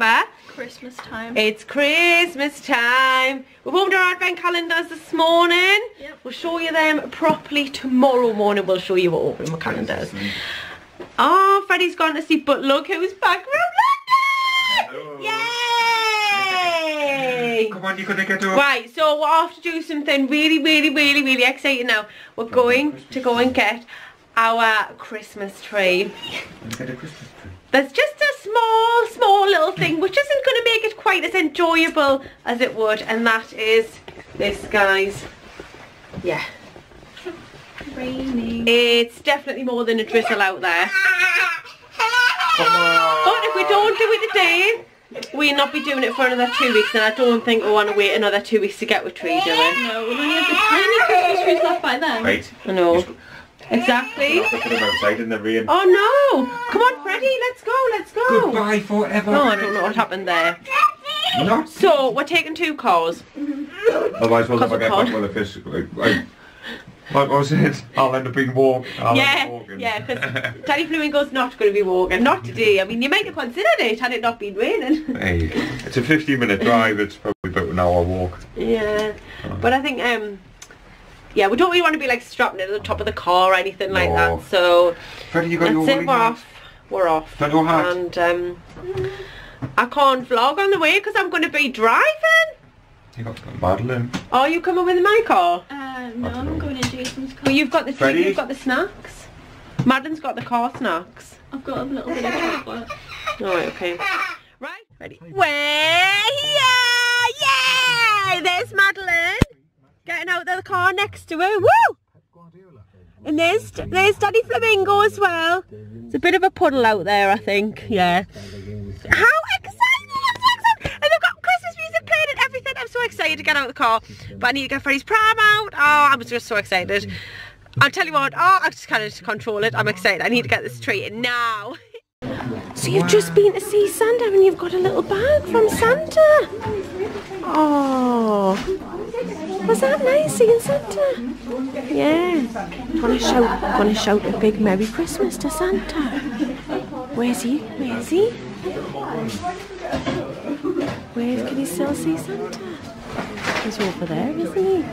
31st of December. Christmas time. It's Christmas time. We've opened our advent calendars this morning. Yep. We'll show you them properly tomorrow morning. We'll show you what opening my calendars. Oh, Freddie's gone to sleep, but look who's back from London! Yay! Come on, you gotta get up. Right, so we're off to do something really, really, really, really exciting now. We're going to go and get our Christmas tree. Get a Christmas tree. There's just a small, small little thing which isn't going to make it quite as enjoyable as it would, and that is this, guys. Yeah. Raining. It's definitely more than a drizzle out there. But if we don't do it today, we'll not be doing it for another two weeks, and I don't think we want to wait another two weeks to get with tree doing. No, we'll only have the tiny Christmas trees left by then. Right. I know. Exactly. You have to outside in the rain. Oh no! Come on, Freddie, let's go, let's go. Goodbye forever. No, I don't know what happened there. Not. So, we're taking two cars. Otherwise, we'll Cause never get can't. back with the fish. Like, like, like I said, I'll end up being walk. I'll yeah, end up yeah, because Daddy Flamingo's not going to be walking. Not today. I mean, you might have considered it had it not been raining. Hey, it's a 15 minute drive. It's probably about an hour walk. yeah, but I think, um, yeah, we don't really want to be like strapping it to the top of the car or anything like No. that. So Freddie, you got that's your it. woolly We're off. We're off. Got your hat? And um, I can't vlog on the way because I'm going to be driving. You got Madeline. Are you coming with my car? Uh, no, I'm going in Jason's car. Well, you've got the treat, Freddie? you've got the snacks. Madeline's got the car snacks. I've got a little bit of chocolate. Alright, okay. Right, ready. Way yeah! Yay! There's Madeline. Getting out of the car next to her. Woo! And there's there's Daddy Flamingo as well. It's a bit of a puddle out there, I think. Yeah. How exciting! And they've got Christmas music playing and everything. I'm so excited to get out of the car. But I need to get Freddie's pram out. Oh, I'm just so excited. I'll tell you what, oh, I just can't control it. I'm excited. I need to get this in now. So you've just been to see Santa and you've got a little bag from Santa. Oh, was that nice seeing Santa? Yeah. Want to shout? Want to shout a big Merry Christmas to Santa? Where's he? Where's he? Where can you still see Santa? He's over there, isn't he?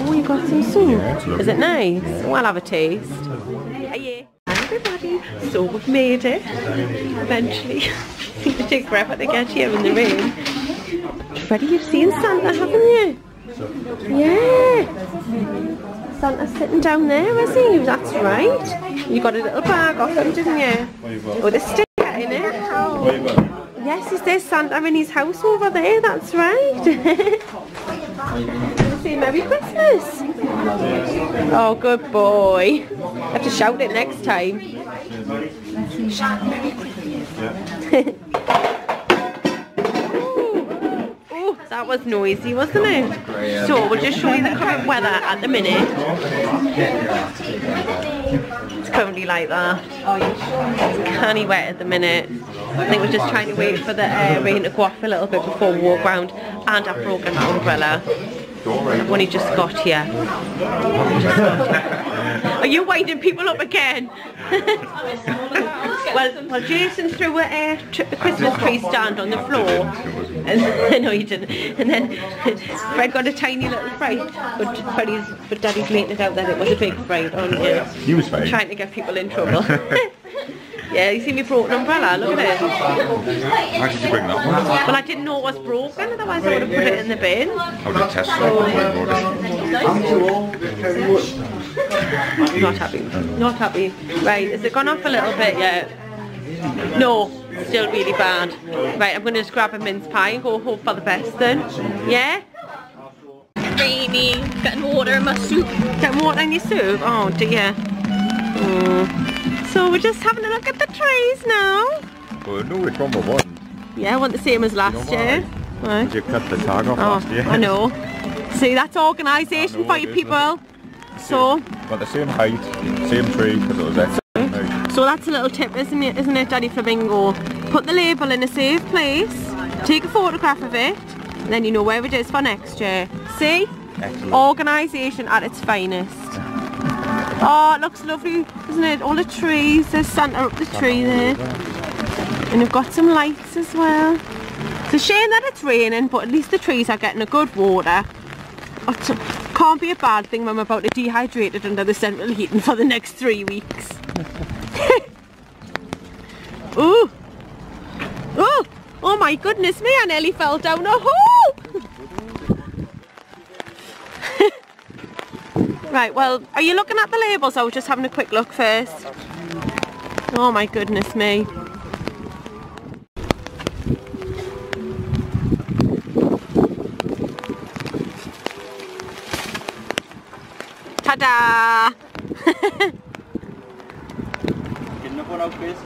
Oh, you got some soup. Is it nice? Oh, I'll have a taste. Yeah. Hi everybody. So we've made it. Eventually. it takes forever to get here in the rain. Freddie, you've seen Santa, haven't you? Yeah. Santa's sitting down there, is he? That's right. You got a little bag off him, didn't you? Oh, there's sticker in it. Oh. Yes, is there Santa in his house over there? That's right. Say Merry Christmas. Oh, good boy. I have to shout it next time. Shout Merry Christmas. that was noisy, wasn't it? So we'll just show you the current weather at the minute. It's currently like that. It's canny wet at the minute. I think we're just trying to wait for the uh, rain to go off a little bit before we walk round. And I've broken my umbrella. I've only just got here. Are you winding people up again? well, well, Jason threw a, uh, a Christmas tree stand on the floor. And, no, he didn't. And then Fred got a tiny little fright. But Freddie's, but Daddy's making it out that it was a big fright on him. He was fine. Trying to get people in trouble. yeah, you see me broken umbrella, look at it. How did you bring that one? Well, I didn't know it was broken, otherwise I would have put it in the bin. I How did Tess it? Not happy. Not happy. Right, has it gone off a little bit yet? No, still really bad. Right, I'm going to just grab a mince pie and go hope for the best then. Yeah? Rainy. Getting water in my soup. Get water in your soup? Oh dear. Oh. So we're just having a look at the trees now. Well, no, which one we want. Yeah, I want the same as last You know year. Right. You cut the tag off oh, last year. Oh, I know. See, that's organisation for you isn't it? people. So, But the same height, same tree, because it was extra. So that's a little tip, isn't it, isn't it, Daddy Flamingo? Put the label in a safe place, take a photograph of it, and then you know where it is for next year. See? Excellent. Organisation at its finest. Oh, it looks lovely, doesn't it? All the trees, there's Santa up the tree there. And you've got some lights as well. It's a shame that it's raining, but at least the trees are getting a good water. It can't be a bad thing when I'm about to dehydrate it under the central heating for the next three weeks. Ooh! Oh! Oh my goodness me, I nearly fell down a hole! right, well, are you looking at the labels? I was just having a quick look first. Oh my goodness me. Ta-da! Getting up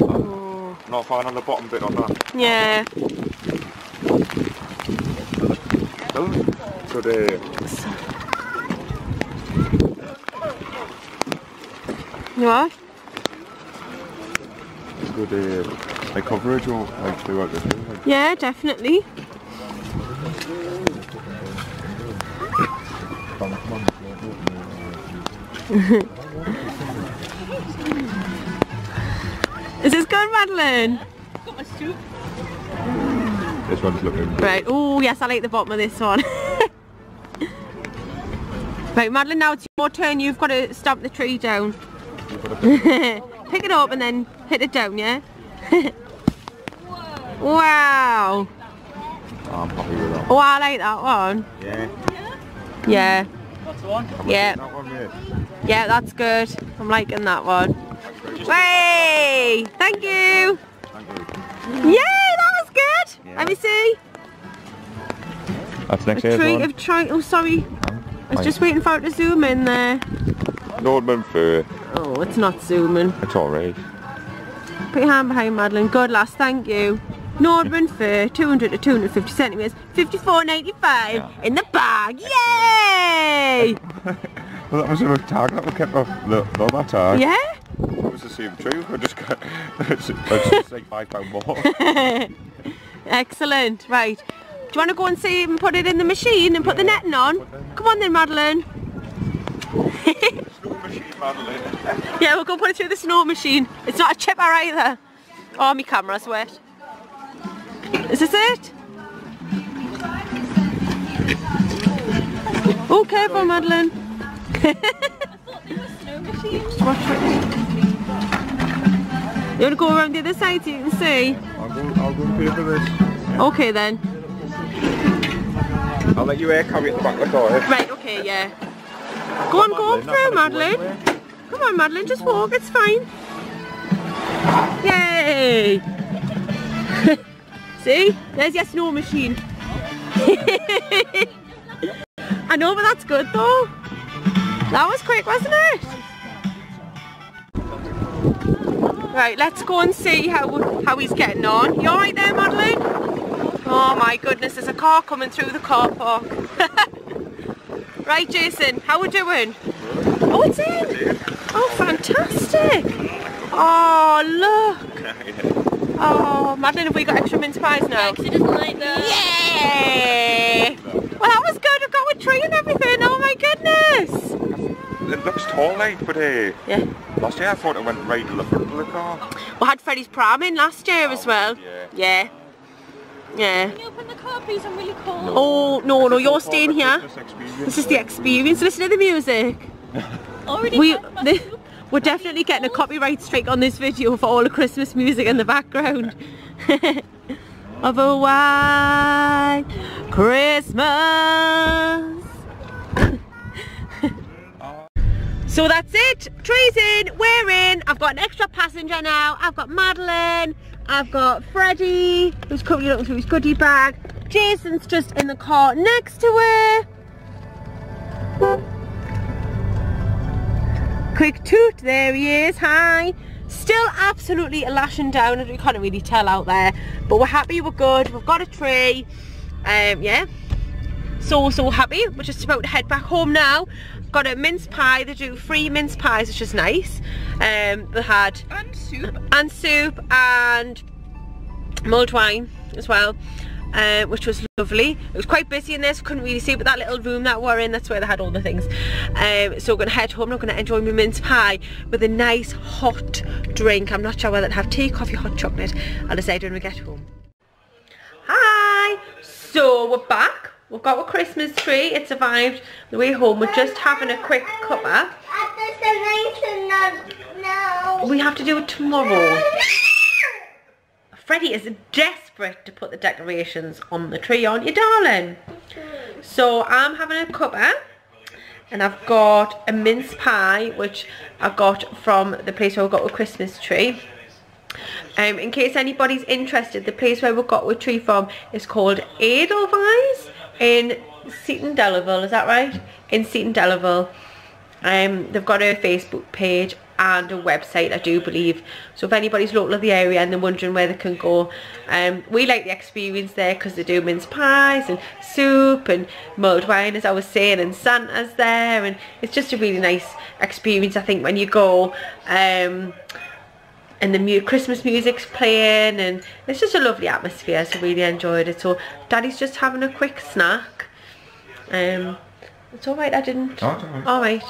one out, Oh, Not fine on the bottom bit on that. yeah. Good uh, You what? good uh, like coverage or like throughout the thing. Like, Yeah, definitely. on. This Madeline? Got my soup. This one's looking good. Right. Oh, yes, I like the bottom of this one. right, Madeline, now it's your turn. You've got to stamp the tree down. Pick it up and then hit it down, yeah? wow. Oh, I'm happy with that. Oh, I like that one. Yeah. Yeah. That's the one. Yeah. That one. Yeah, that's good. I'm liking that one. Way! Thank you. Thank you. Yay, that was good. Yeah. Let me see. That's next year's tree of trying. Oh, sorry. I was just waiting for it to zoom in there. Nordman fir. Oh, it's not zooming. It's alright. Put your hand behind Madeline. Good lass, thank you. Nordman fir, 200 to 250 centimetres, 54.95 in the bag. Yay! Well, that was a tag that we kept off the, the other tag. Yeah? It was the same tree. I just got. It's, it's just like five pound more. Excellent. Right. Do you want to go and see and put it in the machine and put the netting on? Come on then, Madeline. Snow machine, Madeline. Yeah, we'll go put it through the snow machine. It's not a chipper either. Oh, my camera's wet. Is this it? Oh, careful, Madeline. Snow machine. Watch it. You want to go around the other side so you can see? I'll go, I'll go pay for this. Okay then. I'll let you air carry at the back of the car. Right, okay, yeah. Go on, go on through, Madeline. Come on, Madeline, just walk, it's fine. Yay! See? There's your snow machine. I know, but that's good though. That was quick, wasn't it? Right, let's go and see how how he's getting on. You alright there, Madeline? Oh my goodness, there's a car coming through the car park. right, Jason, how are we doing? Oh, it's in. Oh, fantastic. Oh, look. Oh, Madeline, have we got extra mince pies now? Yeah, 'cause he doesn't like. Yay! Well, that was good. I've got a tree and everything. Oh my goodness. It looks tall, like, but uh, Yeah. last year I thought it went right to the front of the car. We had Freddie's pram in last year as well. yeah. Yeah. Yeah. Can you open the car, please? I'm really cold. Oh, no, no, you're staying here. This is the experience. Listen to the music. Already We, the, we're definitely getting a copyright strike on this video for all the Christmas music in the background. of a white Christmas. So that's it. Tree's in, we're in. I've got an extra passenger now. I've got Madeline. I've got Freddie, who's currently looking through his goodie bag. Jason's just in the car next to her. Quick toot, there he is, hi. Still absolutely lashing down, as we can't really tell out there. But we're happy, we're good, we've got a tree. Um, yeah. So, so happy. We're just about to head back home now. Got a mince pie, they do free mince pies, which is nice. Um, they had And soup. and soup and mulled wine as well. uh, which was lovely. It was quite busy in there, so couldn't really see, but that little room that we're in, that's where they had all the things. Um, so we're going to head home. I'm going to enjoy my mince pie with a nice hot drink. I'm not sure whether to have tea, coffee, hot chocolate. I'll decide when we get home. Hi! So we're back. We've got a Christmas tree. It survived the way home. We're just having a quick cuppa. We have to do it tomorrow. Freddie is desperate to put the decorations on the tree, aren't you, darling? So I'm having a cuppa and I've got a mince pie which I got from the place where we got a Christmas tree. Um, in case anybody's interested, the place where we got a tree from is called Edelweiss in Seaton Delaval, is that right? In Seaton Delaval. Um, they've got a Facebook page and a website I do believe so if anybody's local to the area and they're wondering where they can go um, we like the experience there because they do mince pies and soup and mulled wine as I was saying and Santa's there and it's just a really nice experience I think when you go um, and the mu Christmas music's playing and it's just a lovely atmosphere so really enjoyed it so daddy's just having a quick snack um, it's alright I didn't all right. alright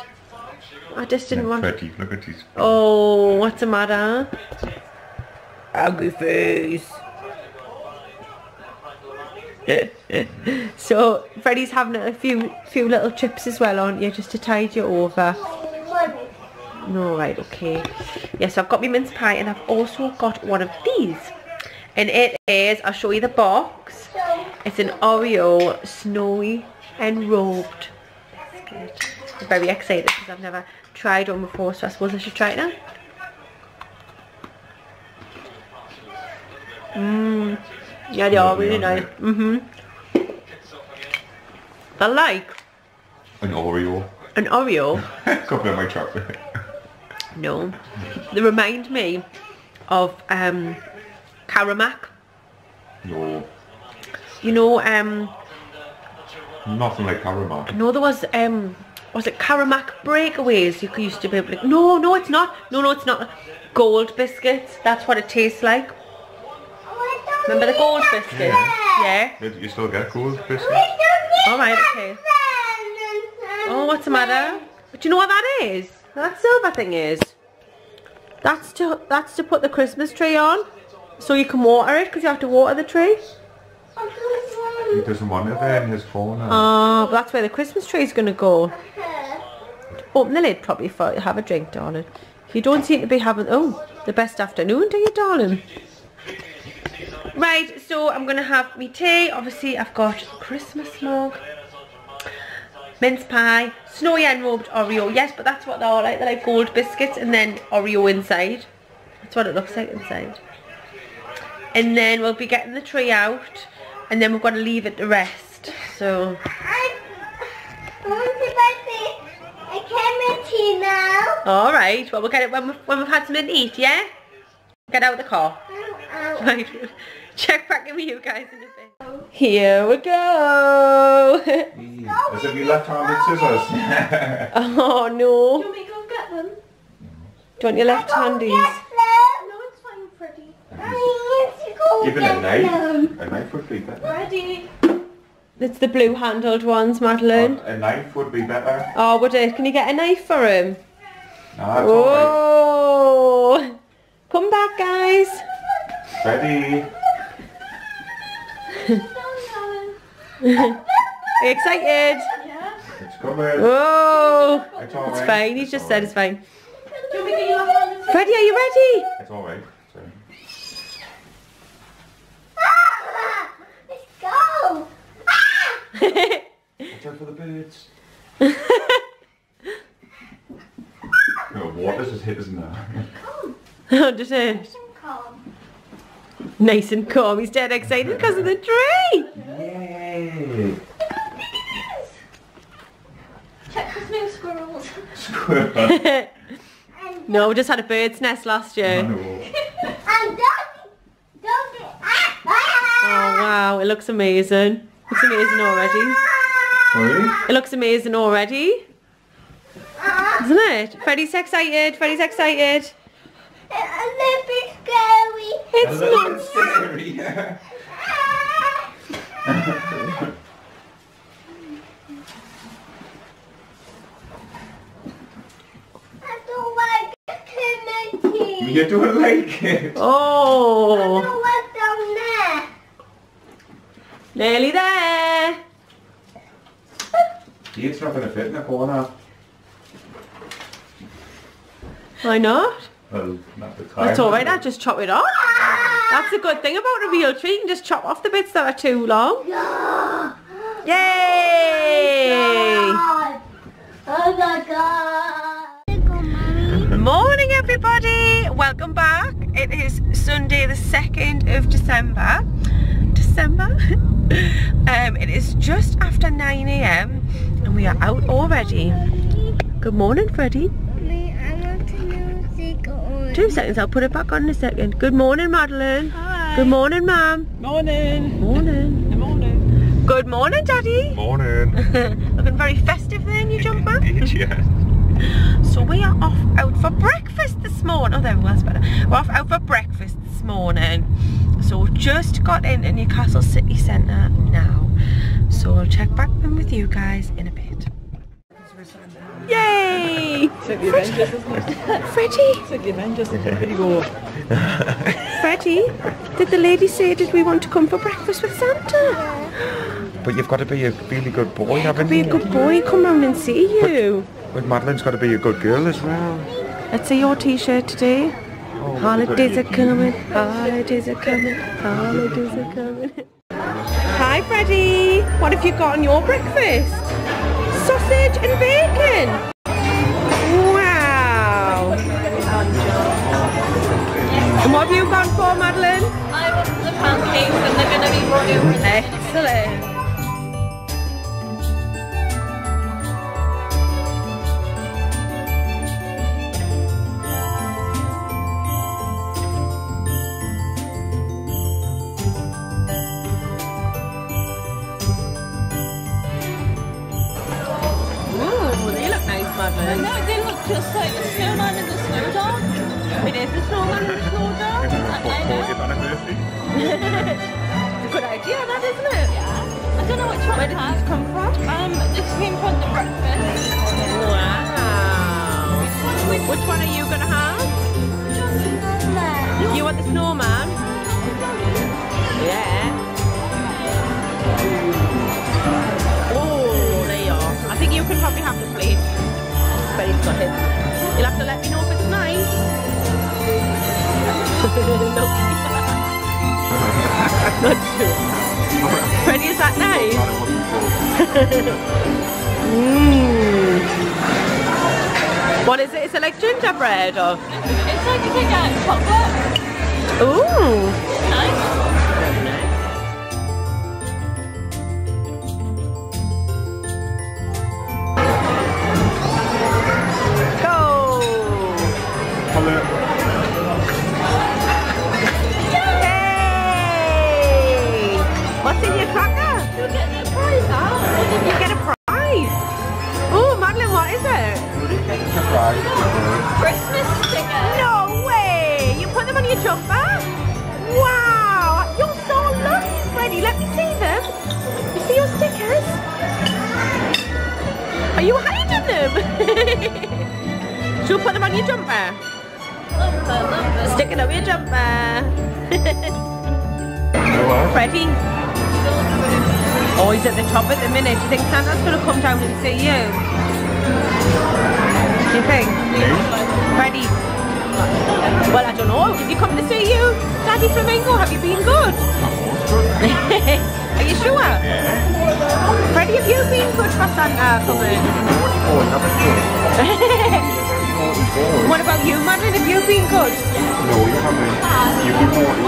I just didn't want look at his. Oh, what's the matter? Ugly face. so Freddie's having a few few little chips as well, aren't you? Just to tide you over. No, right, okay. Yes, I've got my mince pie and I've also got one of these. And it is, I'll show you the box. It's an Oreo snowy enrobed biscuit. I'm very excited because I've never tried one before, so I suppose I should try it now. Mmm. Yeah, they are really nice. Mm-hmm. I like An Oreo. an Oreo. Covered in my chocolate. No. They remind me of um Caramac. No. You know, um Nothing like Caramac. no there was um was it Caramac breakaways you used to be able to no no it's not no no it's not gold biscuits that's what it tastes like remember the gold biscuits yeah Did you still get gold biscuits? all right okay oh what's the matter do you know what that is that silver thing is that's to that's to put the Christmas tree on so you can water it because you have to water the tree. He doesn't want it there in his corner. oh but that's where the Christmas tree is going to go open the lid properly for have a drink darling. You don't seem to be having oh the best afternoon do you darling? Right so I'm gonna have me tea. Obviously I've got Christmas mug mince pie snowy enrobed Oreo yes but that's what they are like they're like gold biscuits and then Oreo inside. That's what it looks like inside. And then we'll be getting the tree out and then we're going to leave it to rest so. All right well we'll get it when we've, when we've had something to eat yeah? Get out of the car. Right check back in with you guys in a bit here we go mm, As if you left handed scissors. oh no Can we go get them? don't you left handies No, it's fine, Freddie. Even a knife. A knife would be better. Freddie. it's the blue handled ones Madeline A knife would be better. oh would it can you get a knife for him Nah, it's alright. oh come back guys Freddie. are you excited Yeah. It's coming. oh It's alright. it's fine he's just said it's fine Do you want me to you a Freddie are you ready It's alright. Ah! Watch out for the birds. no, water's as hit as now. oh did it calm? Nice and calm he's dead excited because of the tree Yay! Check there's no squirrels. Squirrel. no we just had a bird's nest last year No. Oh wow, it looks amazing. Looks amazing already. Sorry? It looks amazing already. Isn't it? Freddie's excited. Freddie's excited. It's A little not. bit scary. I don't like Timothy. You don't like it. Oh, I what's down there. nearly there. It's not going to fit in the corner. Why not? Well, not the time. That's alright, I just chop it off. That's a good thing about a real tree. You can just chop off the bits that are too long. Yay! God. Oh my God. Morning everybody! Welcome back. It is Sunday the 2nd of December. December? um, it is just after 9am and we are out already. Good morning Freddie. Two seconds, I'll put it back on in a second. Good morning Madeline. Hi. Good morning Mum. Morning. Morning. Good morning. Good morning daddy. Morning. Looking very festive there in your jumper. yeah. So we are off out for breakfast this morning. Oh, there we go, that's better. We're off out for breakfast this morning. So we've just got into Newcastle City Centre now. So I'll check back in with you guys in a bit. Yay! The Avengers, isn't? Freddie! It's like the Avengers. There you go. Freddie! Did the lady say did we want to come for breakfast with Santa? But you've got to be a really good boy, haven't Be a good boy, come round and see you. But Madeline's got to be a good girl as well. Let's see your t-shirt today. Oh, holidays are coming, holidays are coming, holidays are coming. Hi Freddie, what have you got on your breakfast? Sausage and bacon. And what have you gone for Madeline? I want the pancakes and they're going to be brought over. Excellent. Ooh, they look nice, Madeline. No, they look just like the snowman and the snow dog. It is the snowman and the snow a good idea, that isn't it? Yeah. I don't know which one Where did these come from? Um, this came from the breakfast. Wow. Which one are you gonna have? You want the snowman? Yeah. Oh, there you are. I think you can probably have the plate. Very good. You'll have to let me know if it's nice. No. Not sure. Freddie, is that nice? Mmm. What is it? Is it like gingerbread or? It's like a big chocolate. Ooh. Freddie. Oh, he's at the top at the minute. Do you think Santa's going to come down and see you? Do you think? Freddie. Well, I don't know. Is he coming to see you? Daddy Flamingo, have you been good? Are you sure? Yeah. Freddie, have you been good for Santa coming? what about you, Madeline? Have you been good? No, you haven't. You've been naughty.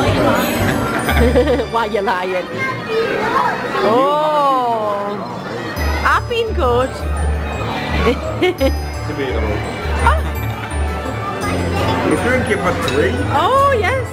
Why you lying? Oh, I've been good. Debatable. We're doing give us three. Oh yes.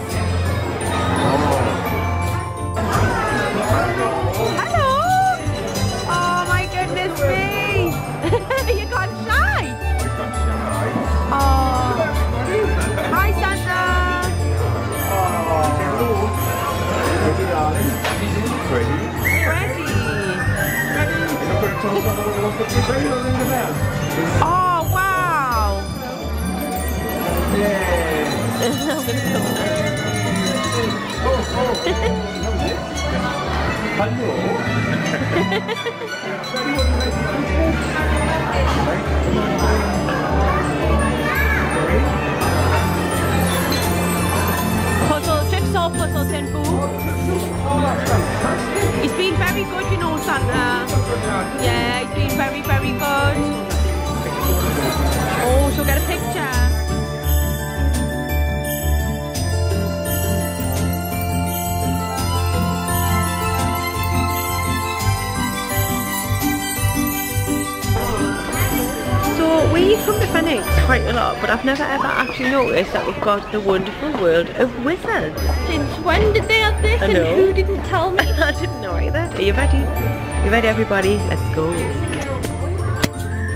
Noticed that we've got the wonderful world of wizards. Since when did they have this and who didn't tell me? I didn't know either. Are you ready? You ready, everybody? Let's go.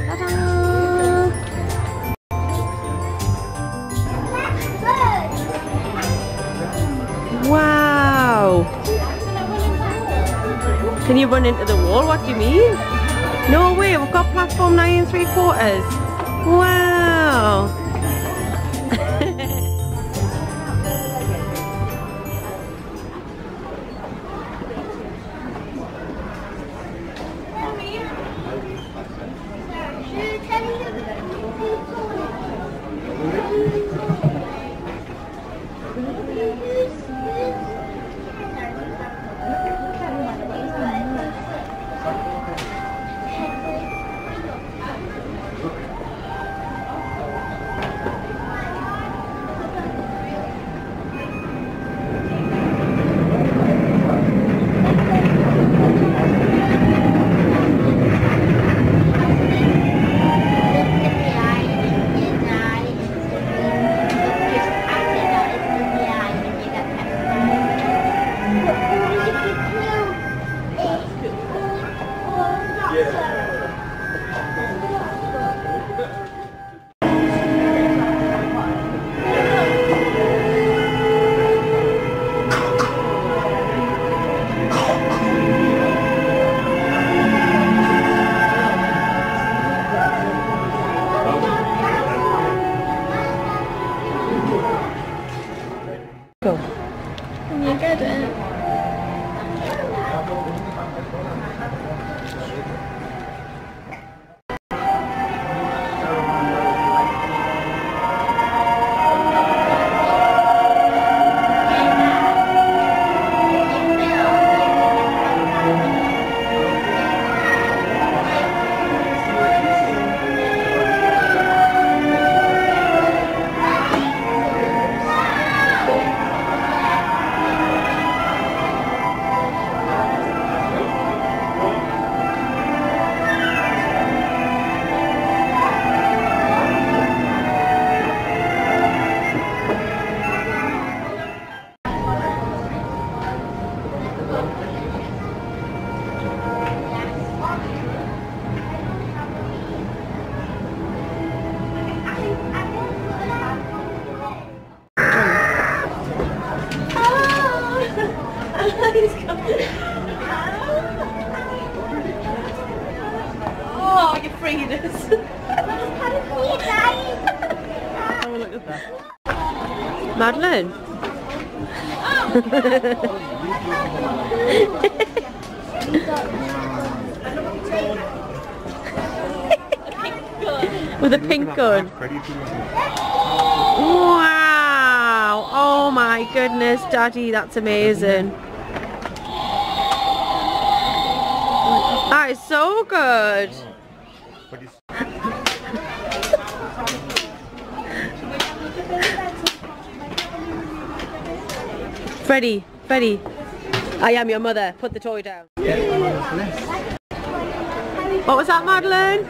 Ta-da! Wow! Can you run into the wall? What do you mean? No way, we've got platform nine and three quarters. Wow! With a pink gun. Wow! Oh my goodness, Daddy, that's amazing. That is so good. Freddie, Freddie, I am your mother. Put the toy down. What was that, Madeline?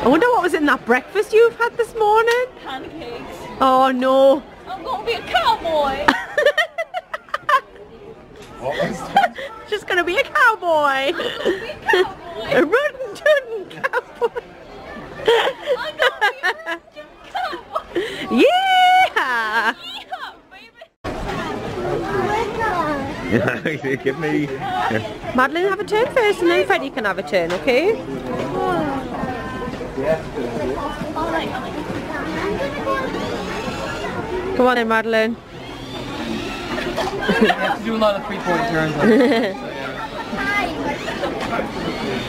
I wonder what was in that breakfast you've had this morning. Pancakes. Oh no. I'm gonna be a cowboy. She's gonna be a cowboy. A rootin' tootin' cowboy. I'm cowboy. Yeah. yeah Give me. Madeline, have a turn first, and then Freddie can have a turn, okay? Come on in, Madeline. You have to do a lot of three-point turns. on so, yeah.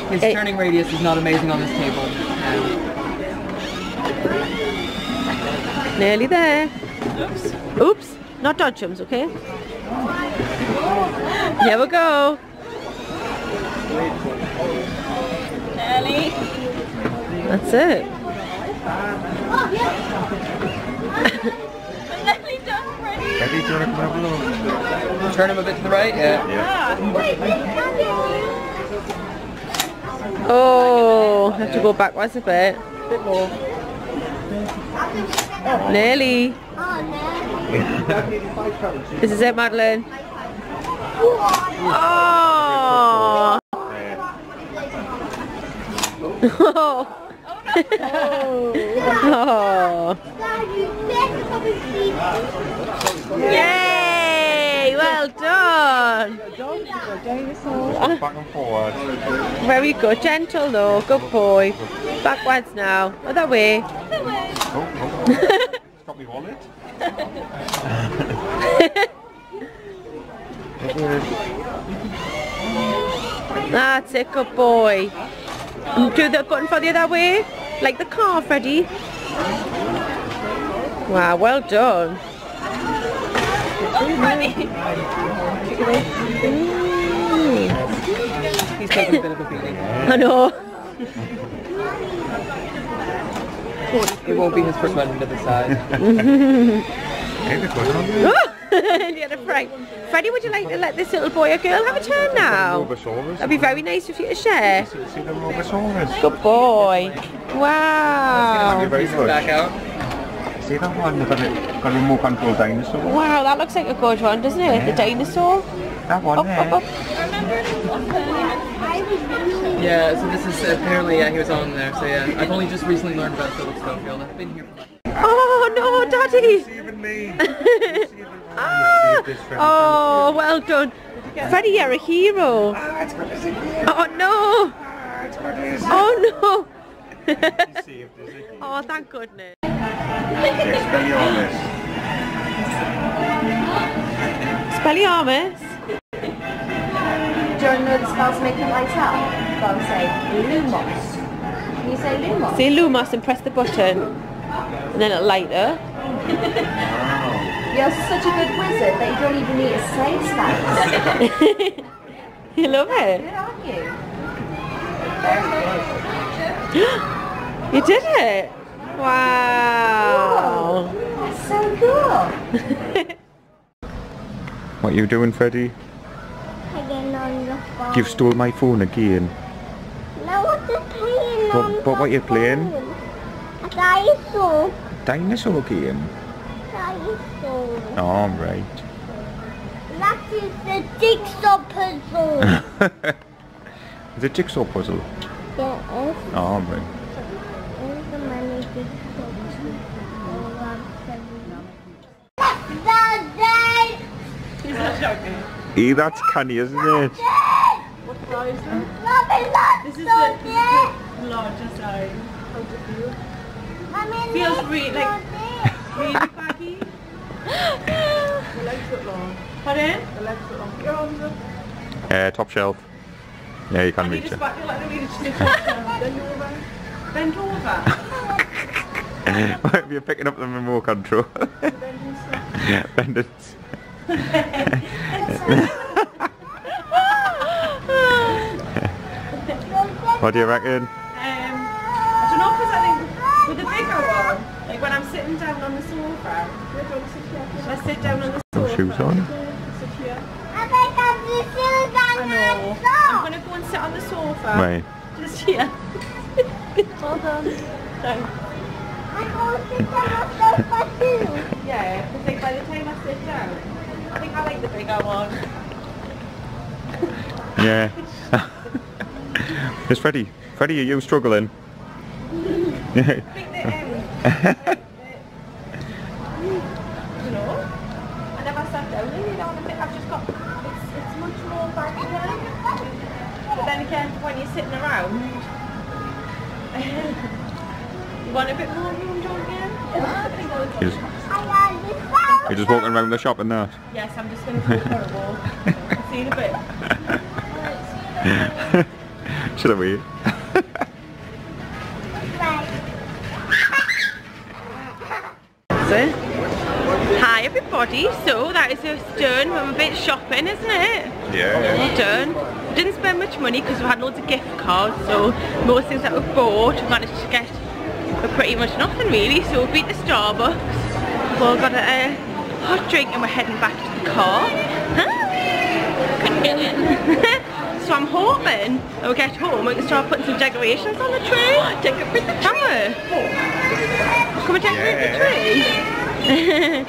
His Hey. turning radius is not amazing on this table. Nearly there. Oops. Oops. Not dodge jumps, okay? Here we go. Ellie. That's it. Oh, Ellie done ready. Ready? Do you want to come have a look? Turn him a bit to the right, yeah. Oh, have to go backwards a bit. A bit more. Nearly. This is it, Madeline. Oh. oh. oh. Yay! Well done. Back and forward. Very good. Gentle though. Good boy. Backwards now. Other way. Oh, oh. That's it. Good boy. Do the button for the other way. Like the car, Freddie. Wow, well done. He's taking a bit of a beating. I know. It won't be his first one into the side. Hey, the good had a fright. Freddie, would you like to let this little boy or girl have a turn now? Robosaurus. That'd be very nice of you to share. See the Robosaurus? Good boy. Wow. Very good. Back out. See that one? They've got a, got a remote control dinosaur. Wow, that looks like a good one, doesn't it? The dinosaur. That one Up, there. up, up. Yeah, so this is apparently, yeah, he was on there. So yeah, I've only just recently learned about Philip Schofield. I've been here for like Oh no, Daddy! Ah, Saved this friend. oh, well done. Freddie, you're a hero. Ah, it's got his again. Oh no! Ah, it's got his. Oh no! oh, thank goodness. Expelliarmus. Spelliarmus. Do you know the spells to make it light up? Go and say Lumos. Can you say Lumos? Say Lumos and press the button. And then it'll light up. You're such a good wizard that you don't even need a say spells. you love it? Good, aren't you? Very good. You did it! Wow! That's so cool. What are you doing, Freddy? Again on the phone. You've stole my phone again. No, what the playing But- on but the what you playing? A dinosaur. Dinosaur game. Dinosaur. All right. That is the jigsaw puzzle. It's a jigsaw puzzle. Yes. All right. There's the money jigsaw puzzle. The day. Eh, that's canny, isn't it? Robin, that's This is so the- this is dead. Larger size. Mommy, Feels that's really so like- dead. Really baggy. Pardon? Uh, top shelf. Yeah, you can I need reach a it. spot, like the reach to Bend over. You're picking up the remote control. Bend it. what do you reckon? Um, I don't know because I think with the bigger one, like when I'm sitting down on the sofa, I sit down on the sofa. shoes on? I think I'm the shoes I on know. my I'm gonna go and sit on the sofa. Right. Just here. Well done. Thanks. I'm going to sit sofa too. Yeah, because like by the time I sit down, I think I like the bigger one. Yeah. It's Freddie. Freddie, are you struggling? I think the um, you know, I never sat down in it on a bit. I've just got it's it's much more But when you're sitting around, you want a bit more room, don't you? You're just, you're just walking around the shop and that. Yes, I'm just going to go for a walk. See you in a bit. Should we? Hi everybody, so that is us done. We're a bit shopping, isn't it? Yeah. Done. Didn't spend much money because we've had loads of gift cards, so most things that we've bought we managed to get for pretty much nothing really. So we've been to Starbucks, we've got a, hot drink and we're heading back to the car. Huh? Couldn't get in. so I'm hoping that we'll get home we can start putting some decorations on the tree. Decorate the tree. Come and decorate the tree.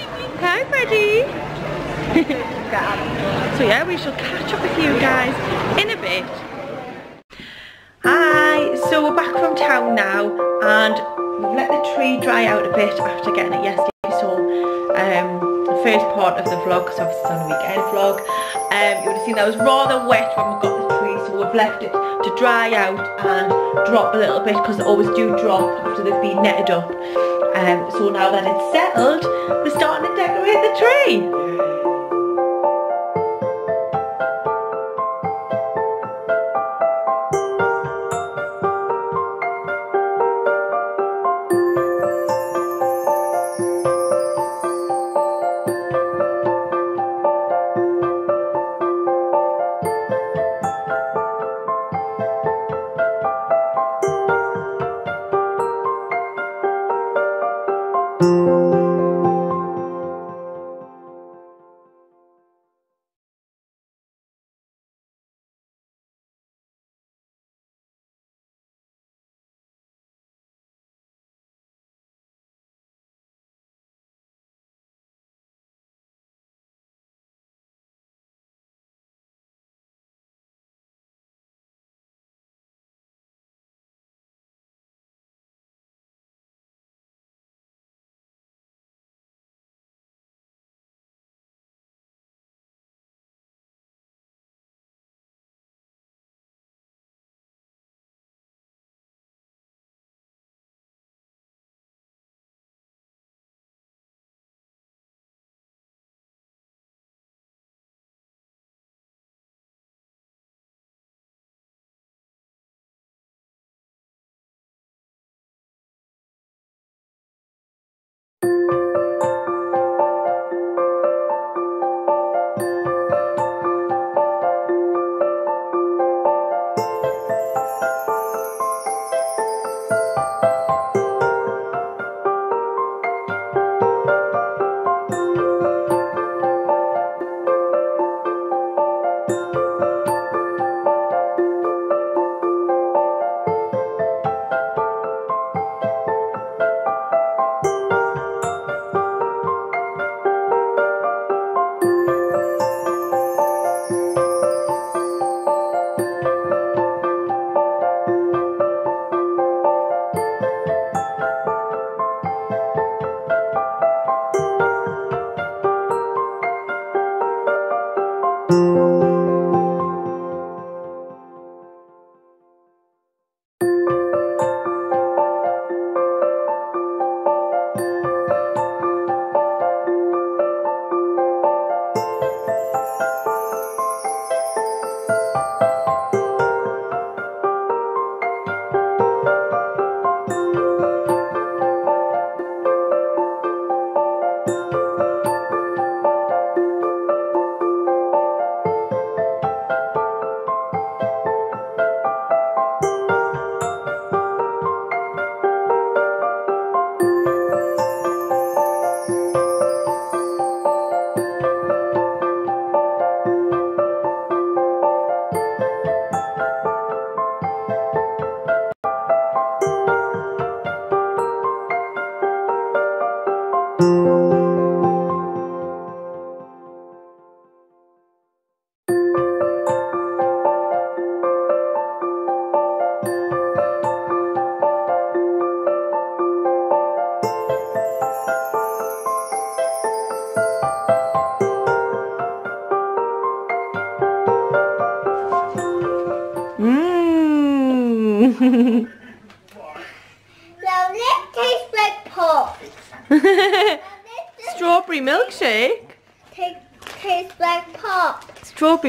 Hi So yeah, we shall catch up with you guys in a bit. Hi, so we're back from town now and we've let the tree dry out a bit after getting it yesterday. So um, the first part of the vlog, because obviously it's on a weekend vlog, um, you would have seen that was rather wet when we got the tree so we've left it to dry out and drop a little bit because they always do drop after they've been netted up. Um, so now that it's settled, we're starting to decorate the tree.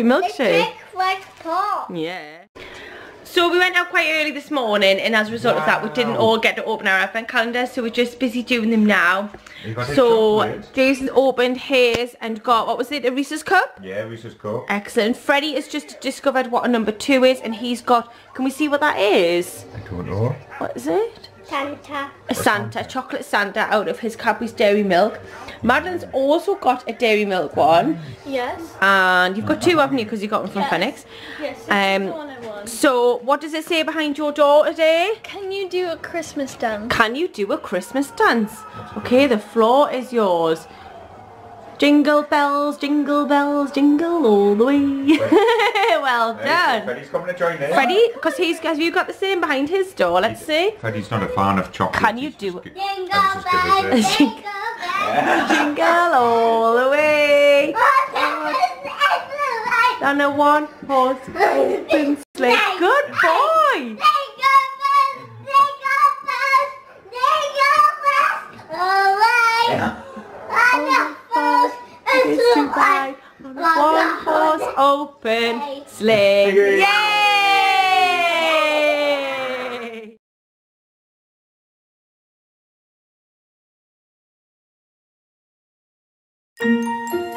Strawberry milkshake. like pop. Yeah. So we went out quite early this morning and as a result of that we didn't all get to open our advent calendars so we're just busy doing them now. You got a So? Jason opened his and got, what was it, a Reese's cup? Yeah, Reese's cup. Excellent. Freddie has just discovered what a number two is and he's got, can we see what that is? I don't know. What is it? Santa. A Santa, chocolate Santa out of his Cadbury's Dairy Milk. Madeline's also got a Dairy Milk one Yes. and you've got two haven't you because you got one from Yes. Phoenix. Yes. This Um, is the one I want. So what does it say behind your door today? Can you do a Christmas dance? Can you do a Christmas dance? Okay, the floor is yours. Jingle bells, jingle bells, jingle all the way. well done. Freddie's coming to join in. Freddie, because he's, have you got the same behind his door? Let's see. Freddie's not a fan of chocolate. Can you He's do it? Jingle I'm just gonna bells, jingle bells. Jingle all the way. On a one horse open sleigh. Good boy. Jingle bells, jingle bells, jingle bells, away. On the horse, It's it's to to ride on a one horse open sleigh. Yay!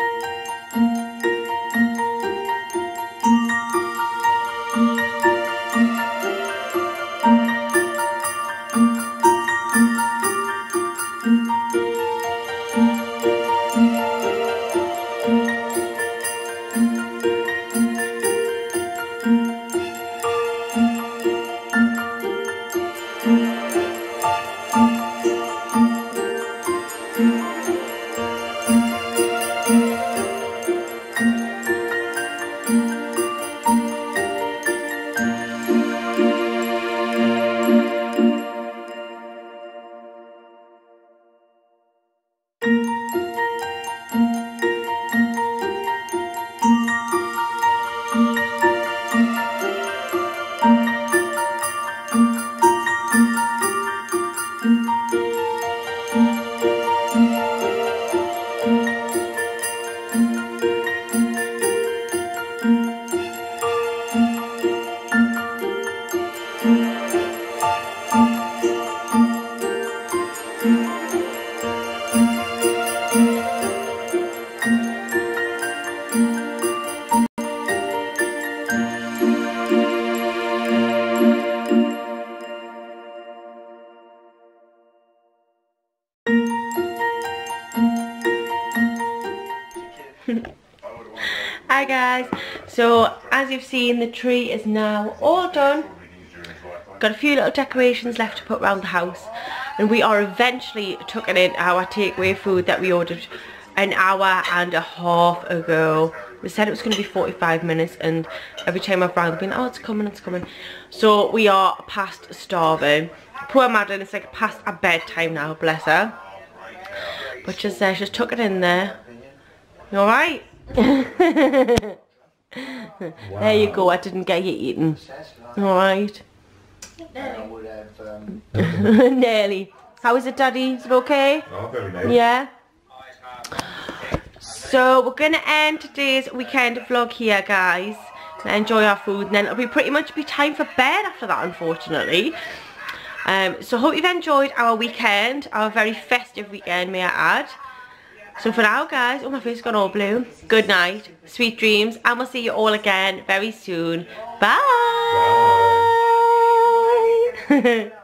Hi guys. So as you've seen the tree is now all done. Got a few little decorations left to put around the house and we are eventually tucking in our takeaway food that we ordered an hour and a half ago. We said it was going to be 45 minutes and every time I've rang been oh it's coming it's coming. So we are past starving. Poor Madeline it's like past our bedtime now bless her. But just uh, just tuck it in there. You alright? There you go, I didn't get you eaten. Alright. Nearly. How is it, Daddy? Is it okay? Oh, very nice. Yeah? So, we're going to end today's weekend vlog here, guys. Enjoy our food, and then it'll be pretty much be time for bed after that, unfortunately. Um, so, hope you've enjoyed our weekend, our very festive weekend, may I add. So for now guys, oh my face has gone all blue. Good night, sweet dreams, and we'll see you all again very soon. Bye.